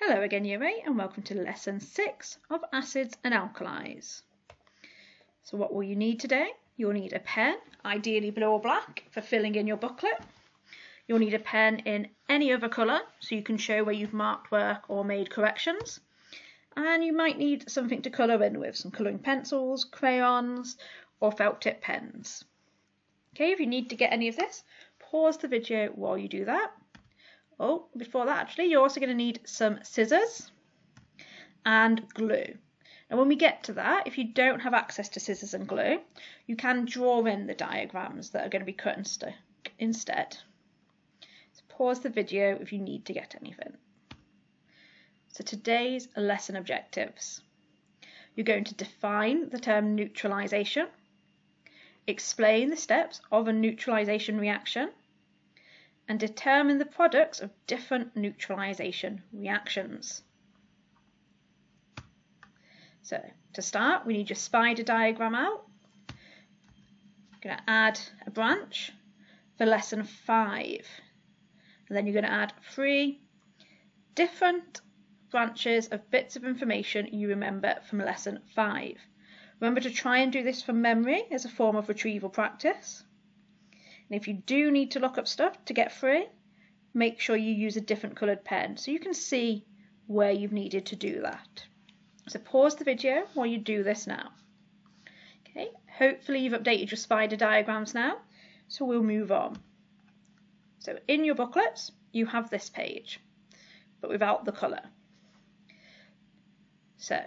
Hello again Year 8 and welcome to lesson 6 of acids and alkalis. So what will you need today? You'll need a pen, ideally blue or black, for filling in your booklet. You'll need a pen in any other colour so you can show where you've marked work or made corrections. And you might need something to colour in with, some colouring pencils, crayons or felt tip pens. Okay, if you need to get any of this, pause the video while you do that Oh, before that actually, you're also going to need some scissors and glue. Now when we get to that, if you don't have access to scissors and glue, you can draw in the diagrams that are going to be cut instead. So pause the video if you need to get anything. So today's lesson objectives. You're going to define the term neutralisation, explain the steps of a neutralisation reaction, and determine the products of different neutralization reactions. So to start, we need your spider diagram out. You're going to add a branch for lesson five. And then you're going to add three different branches of bits of information you remember from lesson five. Remember to try and do this from memory as a form of retrieval practice. And if you do need to look up stuff to get free, make sure you use a different coloured pen so you can see where you've needed to do that. So pause the video while you do this now. Okay, hopefully you've updated your spider diagrams now, so we'll move on. So in your booklets, you have this page, but without the colour. So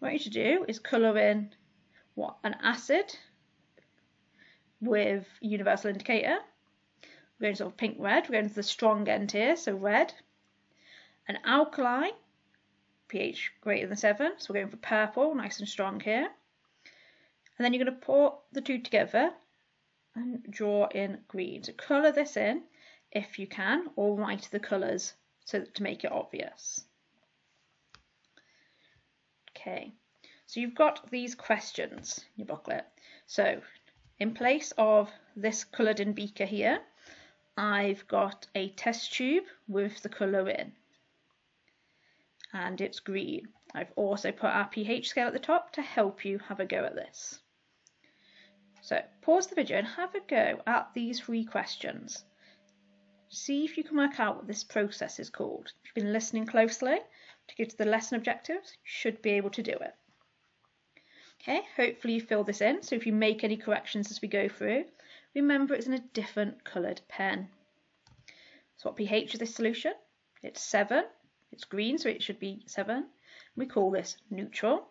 what you to do is colour in what an acid with universal indicator. We're going to sort of pink red. We're going to the strong end here, so red. An alkali, pH greater than 7, so we're going for purple, nice and strong here. And then you're going to pour the two together and draw in green. So colour this in if you can, or write the colours so to make it obvious. Okay, so you've got these questions in your booklet. So in place of this coloured in beaker here, I've got a test tube with the colour in. And it's green. I've also put our pH scale at the top to help you have a go at this. So pause the video and have a go at these three questions. See if you can work out what this process is called. If you've been listening closely to get to the lesson objectives, you should be able to do it. Okay, hopefully you fill this in. So if you make any corrections as we go through, remember it's in a different coloured pen. So what pH is this solution? It's 7. It's green, so it should be 7. We call this neutral.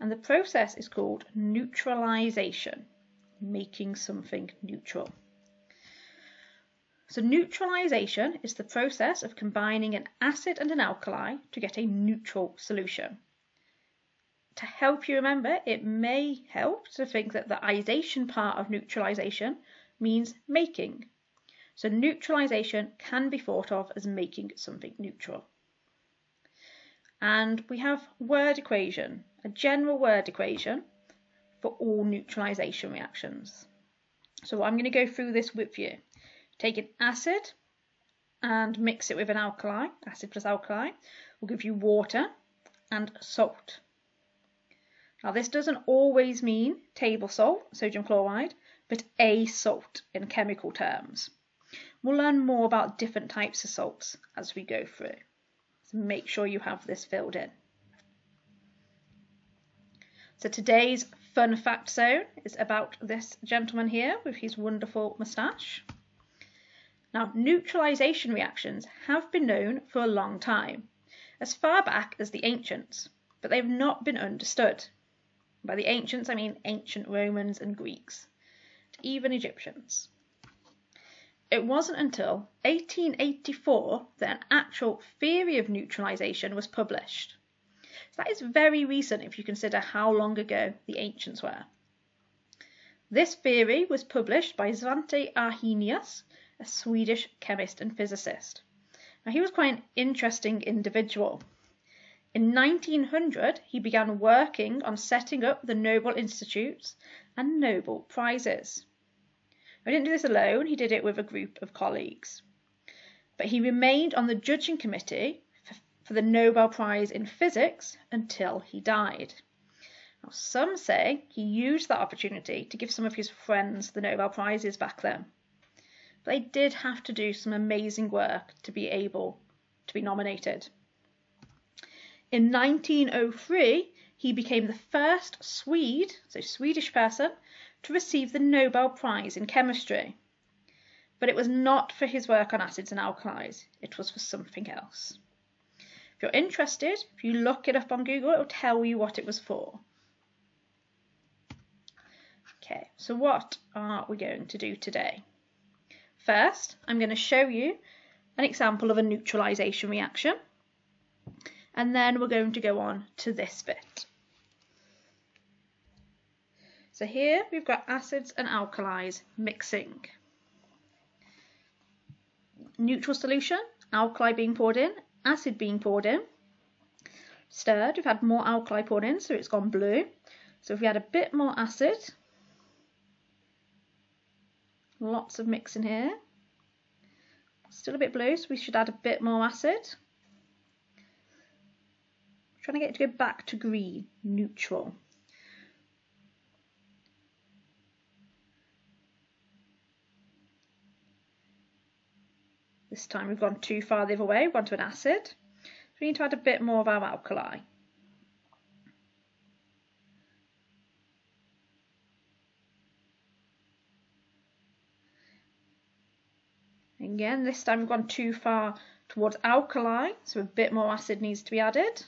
And the process is called neutralisation, making something neutral. So neutralisation is the process of combining an acid and an alkali to get a neutral solution to help you remember, it may help to think that the isation part of neutralization means making. So neutralization can be thought of as making something neutral. And we have word equation, a general word equation for all neutralization reactions. So I'm going to go through this with you. Take an acid and mix it with an alkali, acid plus alkali, will give you water and salt. Now this doesn't always mean table salt, sodium chloride, but a salt in chemical terms. We'll learn more about different types of salts as we go through. So make sure you have this filled in. So today's fun fact zone is about this gentleman here with his wonderful moustache. Now, neutralization reactions have been known for a long time, as far back as the ancients, but they have not been understood. By the ancients, I mean ancient Romans and Greeks, even Egyptians. It wasn't until 1884 that an actual theory of neutralization was published. So that is very recent if you consider how long ago the ancients were. This theory was published by Svante Arrhenius, a Swedish chemist and physicist. Now, he was quite an interesting individual. In 1900, he began working on setting up the Nobel Institutes and Nobel Prizes. He didn't do this alone, he did it with a group of colleagues. But he remained on the judging committee for the Nobel Prize in Physics until he died. Now, some say he used that opportunity to give some of his friends the Nobel Prizes back then. But they did have to do some amazing work to be able to be nominated. In 1903, he became the first Swede, so Swedish person, to receive the Nobel Prize in Chemistry. But it was not for his work on acids and alkalis, it was for something else. If you're interested, if you look it up on Google, it will tell you what it was for. Okay, so what are we going to do today? First, I'm going to show you an example of a neutralization reaction, and then we're going to go on to this bit. So here we've got acids and alkalis mixing. Neutral solution, alkali being poured in, acid being poured in. Stirred, we've had more alkali poured in, so it's gone blue. So if we add a bit more acid, Lots of mixing here. Still a bit blue, so we should add a bit more acid. Trying to get it to go back to green, neutral. This time we've gone too far the other way, we've gone to an acid. So we need to add a bit more of our alkali. Again, this time we've gone too far towards alkali, so a bit more acid needs to be added.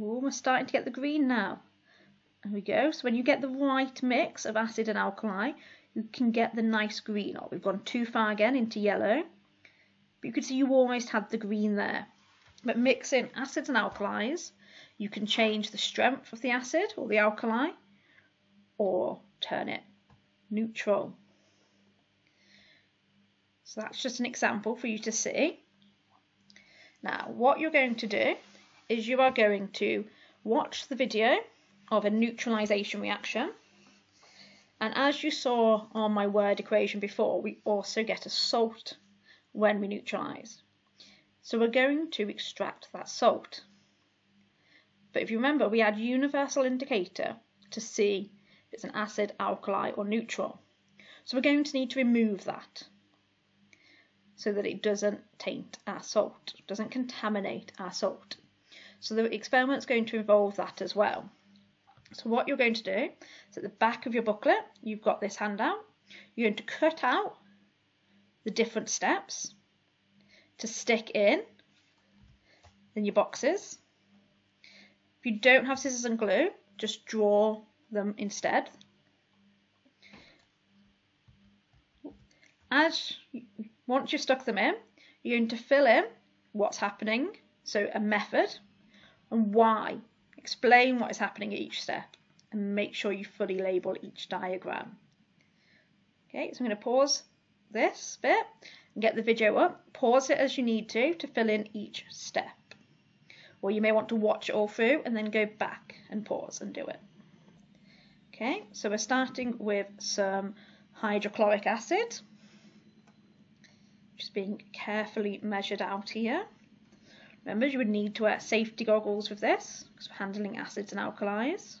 Oh, we're starting to get the green now. There we go. So when you get the right mix of acid and alkali, you can get the nice green. Oh, we've gone too far again into yellow. But you can see you almost had the green there. But mixing acids and alkalis you can change the strength of the acid or the alkali or turn it neutral. So that's just an example for you to see. Now what you're going to do is you are going to watch the video of a neutralization reaction and as you saw on my word equation before we also get a salt when we neutralize. So we're going to extract that salt. But if you remember, we had universal indicator to see if it's an acid, alkali or neutral. So we're going to need to remove that so that it doesn't taint our salt, doesn't contaminate our salt. So the experiment's going to involve that as well. So what you're going to do is at the back of your booklet, you've got this handout. You're going to cut out the different steps to stick in in your boxes. If you don't have scissors and glue, just draw them instead. As once you've stuck them in, you're going to fill in what's happening, so a method, and why. Explain what is happening at each step and make sure you fully label each diagram. Okay, so I'm going to pause this bit and get the video up. Pause it as you need to to fill in each step or you may want to watch it all through and then go back and pause and do it. Okay, so we're starting with some hydrochloric acid, which is being carefully measured out here. Remember, you would need to wear safety goggles with this because we're handling acids and alkalis.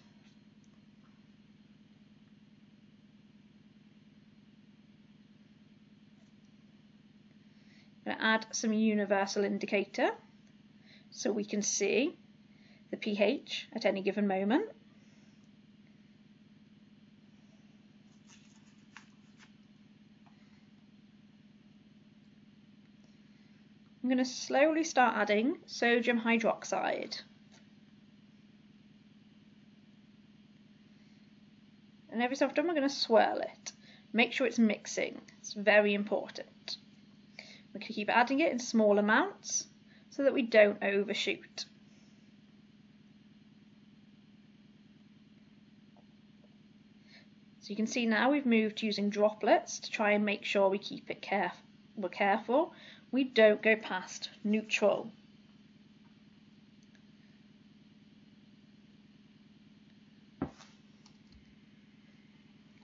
I'm going to add some universal indicator so we can see the pH at any given moment. I'm going to slowly start adding sodium hydroxide. And every so often we're going to swirl it. Make sure it's mixing. It's very important. We can keep adding it in small amounts so that we don't overshoot. So you can see now we've moved using droplets to try and make sure we keep it careful. We're careful. We don't go past neutral.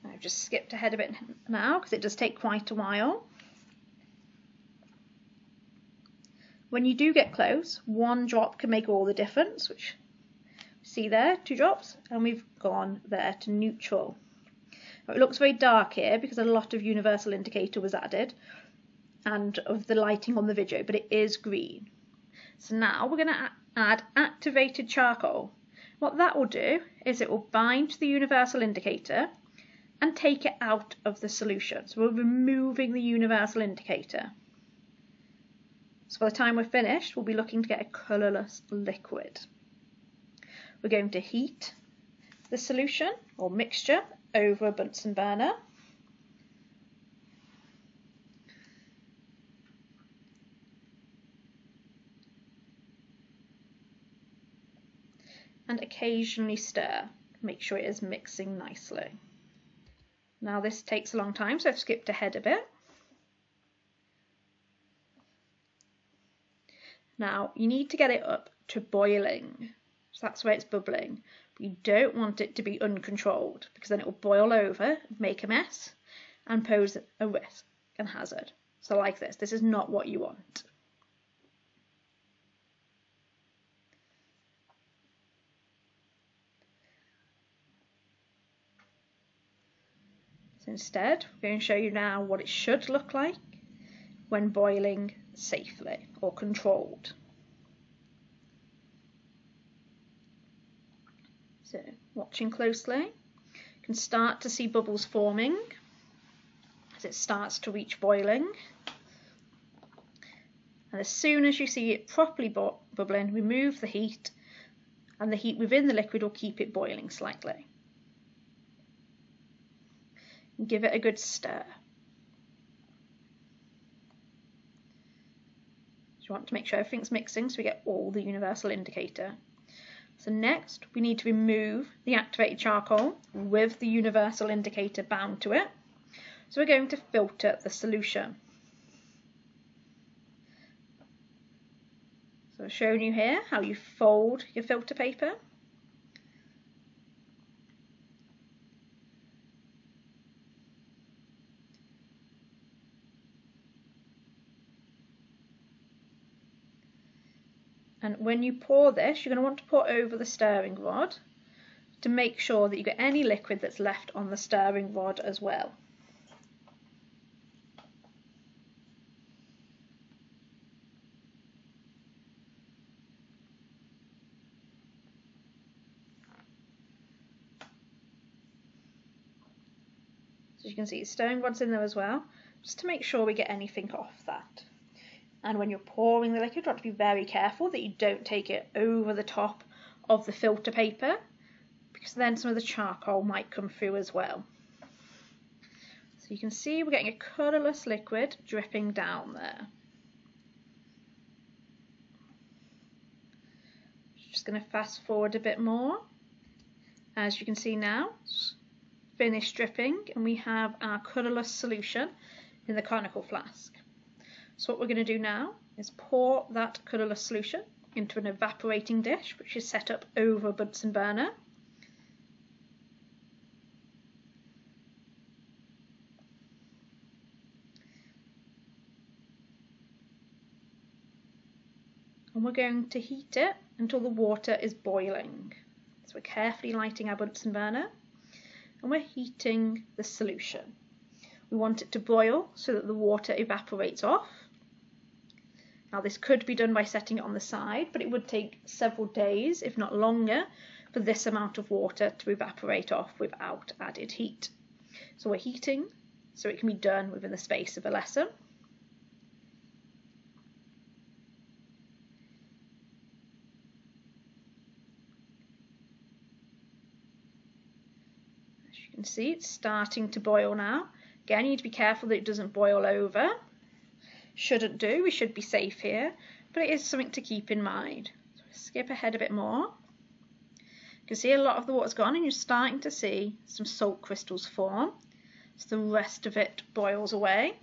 I've just skipped ahead a bit now because it does take quite a while. When you do get close, one drop can make all the difference, which see there, two drops, and we've gone there to neutral. It looks very dark here because a lot of universal indicator was added and of the lighting on the video, but it is green. So now we're going to add activated charcoal. What that will do is it will bind to the universal indicator and take it out of the solution. So we're removing the universal indicator. So by the time we're finished, we'll be looking to get a colourless liquid. We're going to heat the solution or mixture over a Bunsen burner. And occasionally stir, make sure it is mixing nicely. Now this takes a long time, so I've skipped ahead a bit. Now you need to get it up to boiling. So that's where it's bubbling. But you don't want it to be uncontrolled because then it will boil over, make a mess, and pose a risk and hazard. So like this, this is not what you want. Instead, we're going to show you now what it should look like when boiling safely or controlled. So watching closely, you can start to see bubbles forming as it starts to reach boiling. And as soon as you see it properly bu bubbling, remove the heat and the heat within the liquid will keep it boiling slightly. Give it a good stir. So you want to make sure everything's mixing so we get all the universal indicator. So next we need to remove the activated charcoal with the universal indicator bound to it. So we're going to filter the solution. So I've shown you here how you fold your filter paper And when you pour this, you're going to want to pour over the stirring rod to make sure that you get any liquid that's left on the stirring rod as well. So you can see the stirring rod's in there as well, just to make sure we get anything off that. And when you're pouring the liquid, you want to be very careful that you don't take it over the top of the filter paper because then some of the charcoal might come through as well. So you can see we're getting a colourless liquid dripping down there. Just going to fast forward a bit more. As you can see now, finished dripping and we have our colourless solution in the conical flask. So what we're going to do now is pour that colourless solution into an evaporating dish which is set up over a Bunsen burner. And we're going to heat it until the water is boiling. So we're carefully lighting our Bunsen burner and we're heating the solution. We want it to boil so that the water evaporates off now this could be done by setting it on the side, but it would take several days, if not longer, for this amount of water to evaporate off without added heat. So we're heating so it can be done within the space of a lesson. As you can see, it's starting to boil now. Again, you need to be careful that it doesn't boil over shouldn't do. We should be safe here, but it is something to keep in mind. So skip ahead a bit more. You can see a lot of the water's gone and you're starting to see some salt crystals form. So the rest of it boils away.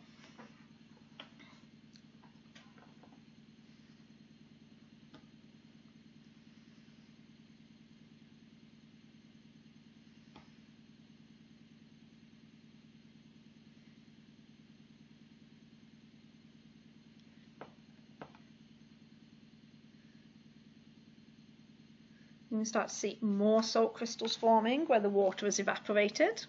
Start to see more salt crystals forming where the water has evaporated.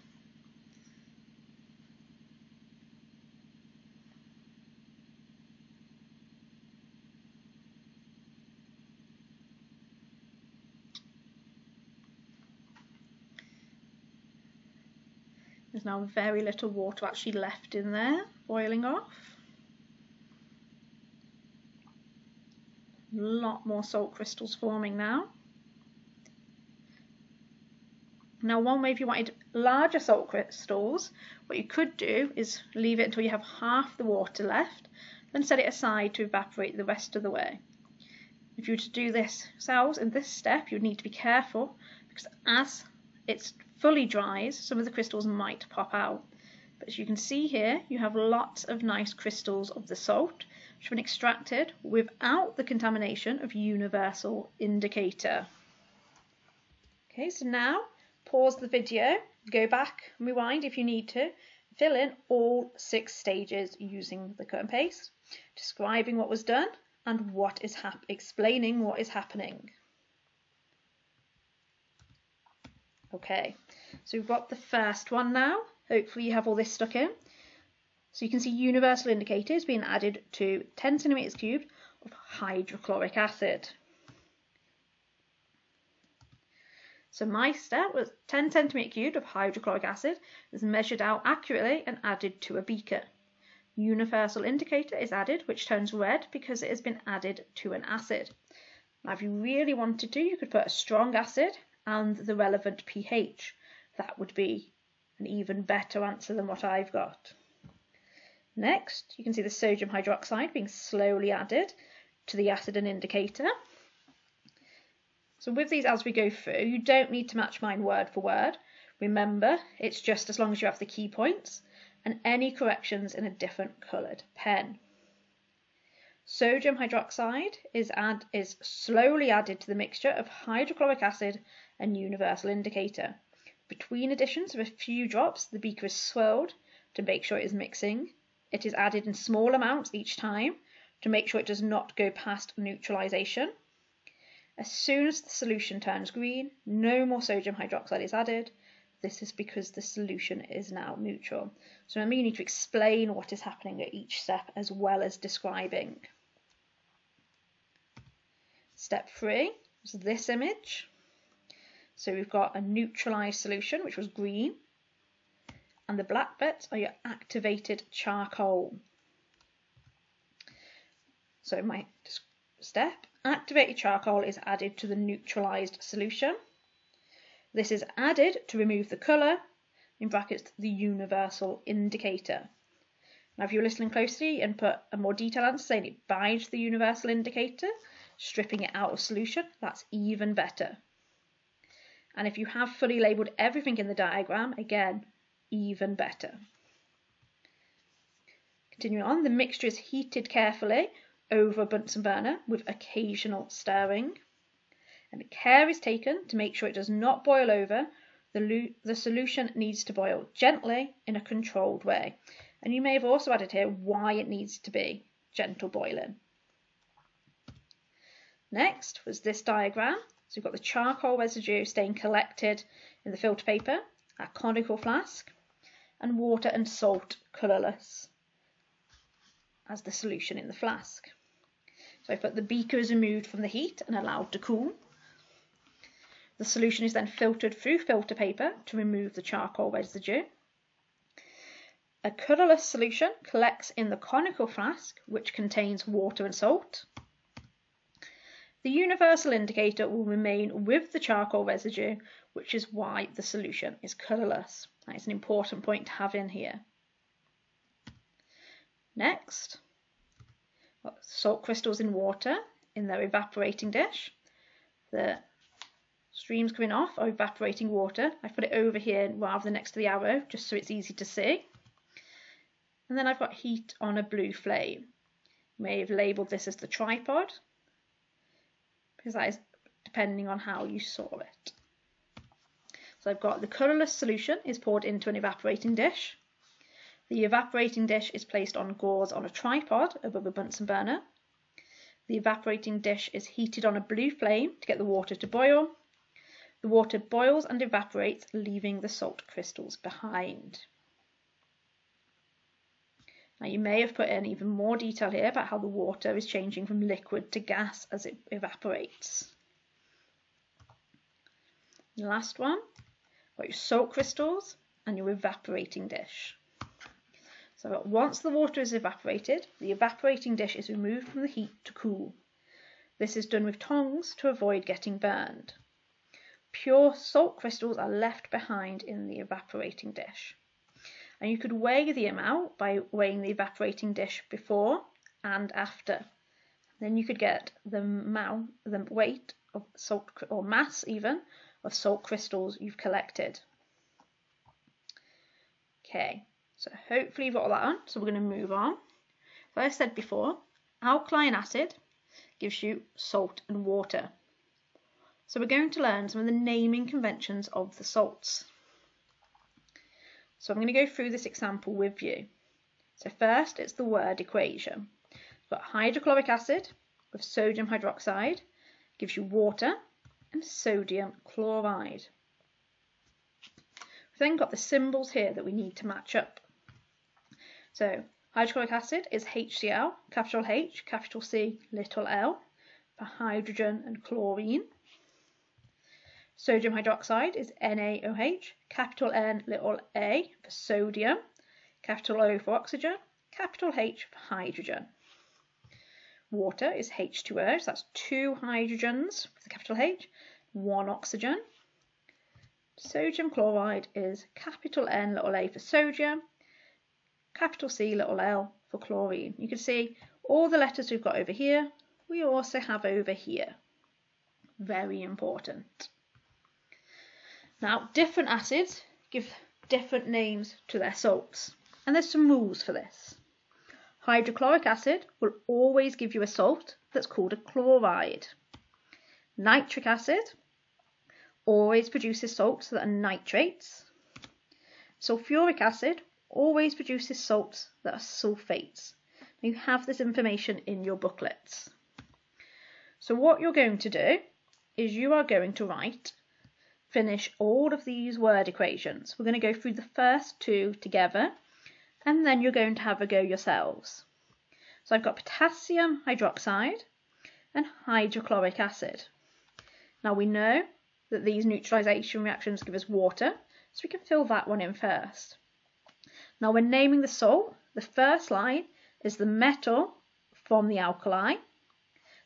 There's now very little water actually left in there, boiling off. A lot more salt crystals forming now. Now one way if you wanted larger salt crystals, what you could do is leave it until you have half the water left, then set it aside to evaporate the rest of the way. If you were to do this yourselves in this step, you'd need to be careful because as it's fully dries, some of the crystals might pop out. But as you can see here, you have lots of nice crystals of the salt, which have been extracted without the contamination of universal indicator. Okay, so now pause the video, go back and rewind if you need to, fill in all six stages using the cut and paste, describing what was done and what is explaining what is happening. Okay, so we've got the first one now. Hopefully you have all this stuck in. So you can see universal indicators being added to 10 centimetres cubed of hydrochloric acid. So my step was 10 centimetre cubed of hydrochloric acid is measured out accurately and added to a beaker. Universal indicator is added, which turns red because it has been added to an acid. Now, if you really wanted to, you could put a strong acid and the relevant pH. That would be an even better answer than what I've got. Next, you can see the sodium hydroxide being slowly added to the acid and indicator. So with these as we go through, you don't need to match mine word for word. Remember, it's just as long as you have the key points and any corrections in a different coloured pen. Sodium hydroxide is, add, is slowly added to the mixture of hydrochloric acid and universal indicator. Between additions of a few drops, the beaker is swirled to make sure it is mixing. It is added in small amounts each time to make sure it does not go past neutralization. As soon as the solution turns green, no more sodium hydroxide is added. This is because the solution is now neutral. So remember you need to explain what is happening at each step as well as describing. Step three is this image. So we've got a neutralised solution, which was green, and the black bits are your activated charcoal. So my step, activated charcoal is added to the neutralised solution. This is added to remove the colour, in brackets, the universal indicator. Now if you're listening closely and put a more detailed answer saying it binds the universal indicator, stripping it out of solution, that's even better. And if you have fully labelled everything in the diagram, again, even better. Continuing on, the mixture is heated carefully over Bunsen burner with occasional stirring. And care is taken to make sure it does not boil over. The, the solution needs to boil gently in a controlled way. And you may have also added here why it needs to be gentle boiling. Next was this diagram. So we've got the charcoal residue staying collected in the filter paper, a conical flask, and water and salt colourless as the solution in the flask. So I put the beaker is removed from the heat and allowed to cool. The solution is then filtered through filter paper to remove the charcoal residue. A colourless solution collects in the conical flask, which contains water and salt. The universal indicator will remain with the charcoal residue, which is why the solution is colourless. That is an important point to have in here. Next, salt crystals in water in their evaporating dish. The streams coming off are evaporating water. I put it over here rather than next to the arrow, just so it's easy to see. And then I've got heat on a blue flame. You may have labelled this as the tripod because that is depending on how you saw it. So I've got the colourless solution is poured into an evaporating dish. The evaporating dish is placed on gauze on a tripod above a Bunsen burner. The evaporating dish is heated on a blue flame to get the water to boil. The water boils and evaporates, leaving the salt crystals behind. Now you may have put in even more detail here about how the water is changing from liquid to gas as it evaporates. The last one, got your salt crystals and your evaporating dish. So once the water is evaporated, the evaporating dish is removed from the heat to cool. This is done with tongs to avoid getting burned. Pure salt crystals are left behind in the evaporating dish. And you could weigh the amount by weighing the evaporating dish before and after. Then you could get the amount, the weight of salt or mass even of salt crystals you've collected. Okay, so hopefully you've got all that on. So we're going to move on. As I said before, alkaline acid gives you salt and water. So we're going to learn some of the naming conventions of the salts. So I'm going to go through this example with you. So first it's the word equation. We've got hydrochloric acid with sodium hydroxide gives you water and sodium chloride. We've then got the symbols here that we need to match up. So hydrochloric acid is HCl, capital H, capital C, little l, for hydrogen and chlorine. Sodium hydroxide is NaOH, capital N, little a for sodium, capital O for oxygen, capital H for hydrogen. Water is H2O, so that's two hydrogens with a capital H, one oxygen. Sodium chloride is capital N, little a for sodium, capital C little l for chlorine. You can see all the letters we've got over here, we also have over here. Very important. Now, different acids give different names to their salts, and there's some rules for this. Hydrochloric acid will always give you a salt that's called a chloride. Nitric acid always produces salts that are nitrates. Sulfuric acid always produces salts that are sulfates. You have this information in your booklets. So what you're going to do is you are going to write, finish all of these word equations. We're going to go through the first two together and then you're going to have a go yourselves. So I've got potassium hydroxide and hydrochloric acid. Now we know that these neutralisation reactions give us water, so we can fill that one in first. Now when naming the salt, the first line is the metal from the alkali.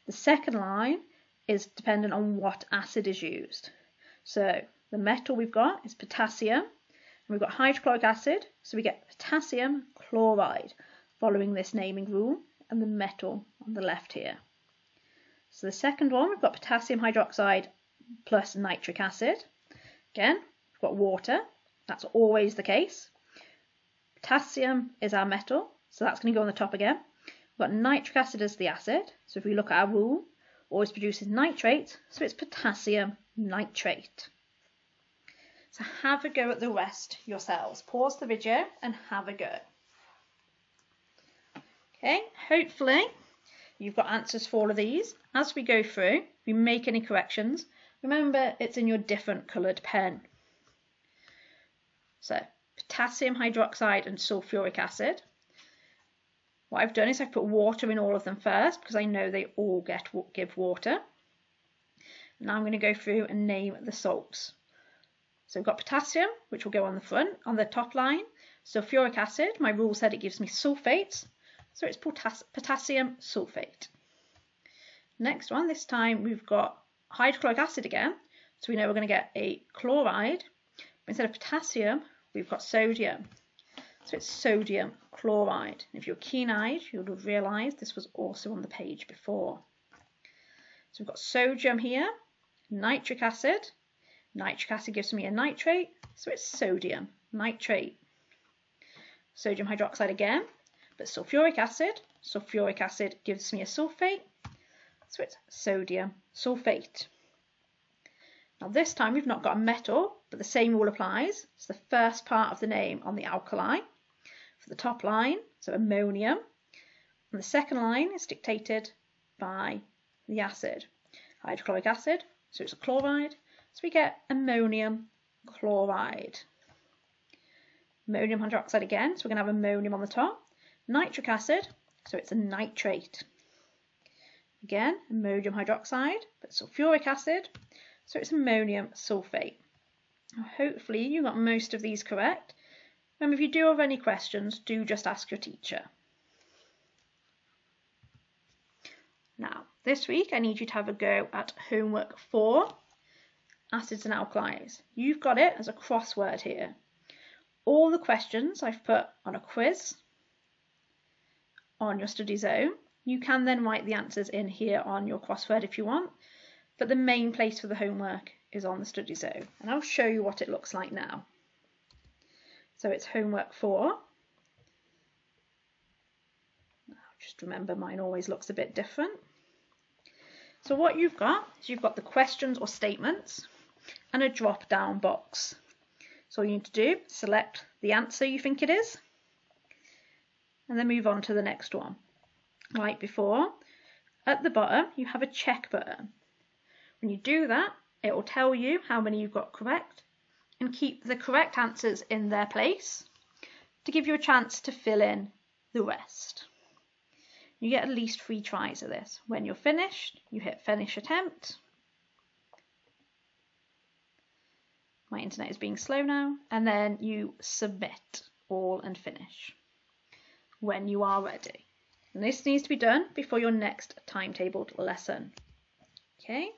The second line is dependent on what acid is used. So the metal we've got is potassium, and we've got hydrochloric acid, so we get potassium chloride following this naming rule, and the metal on the left here. So the second one, we've got potassium hydroxide plus nitric acid. Again, we've got water, that's always the case. Potassium is our metal, so that's going to go on the top again. We've got nitric acid as the acid, so if we look at our rule, always produces nitrate, so it's potassium nitrate. So have a go at the rest yourselves. Pause the video and have a go. Okay, hopefully you've got answers for all of these. As we go through, if you make any corrections, remember it's in your different coloured pen. So potassium hydroxide and sulfuric acid. What I've done is I've put water in all of them first because I know they all get what give water. Now I'm going to go through and name the salts. So we've got potassium, which will go on the front, on the top line. Sulfuric acid, my rule said it gives me sulfates, so it's potass potassium sulfate. Next one, this time we've got hydrochloric acid again, so we know we're going to get a chloride. But instead of potassium, we've got sodium. So it's sodium chloride. If you're keen-eyed, you'll have realised this was also on the page before. So we've got sodium here, nitric acid. Nitric acid gives me a nitrate, so it's sodium nitrate. Sodium hydroxide again, but sulfuric acid. Sulfuric acid gives me a sulfate, so it's sodium sulfate. Now this time we've not got a metal, but the same rule applies. It's the first part of the name on the alkali for the top line, so ammonium. And the second line is dictated by the acid. Hydrochloric acid, so it's a chloride. So we get ammonium chloride. Ammonium hydroxide again, so we're going to have ammonium on the top. Nitric acid, so it's a nitrate. Again, ammonium hydroxide, but sulfuric acid, so it's ammonium sulfate. Hopefully you got most of these correct. Remember, if you do have any questions, do just ask your teacher. Now, this week I need you to have a go at homework 4, acids and alkalis. You've got it as a crossword here. All the questions I've put on a quiz on your study zone. You can then write the answers in here on your crossword if you want, but the main place for the homework is on the study zone. And I'll show you what it looks like now. So it's homework four. Just remember mine always looks a bit different. So what you've got is you've got the questions or statements and a drop down box. So all you need to do, select the answer you think it is and then move on to the next one. Like before, at the bottom you have a check button. When you do that, it will tell you how many you've got correct and keep the correct answers in their place to give you a chance to fill in the rest. You get at least three tries of this. When you're finished, you hit finish attempt. My internet is being slow now. And then you submit all and finish when you are ready. And this needs to be done before your next timetabled lesson. Okay?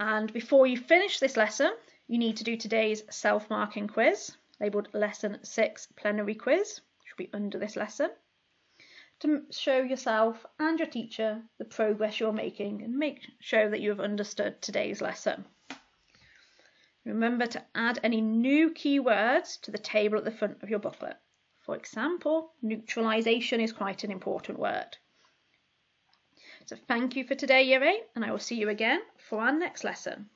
And before you finish this lesson, you need to do today's self-marking quiz, labelled Lesson 6 Plenary Quiz, which will be under this lesson, to show yourself and your teacher the progress you're making and make show that you have understood today's lesson. Remember to add any new keywords to the table at the front of your booklet. For example, neutralisation is quite an important word. So thank you for today, 8, and I will see you again for our next lesson.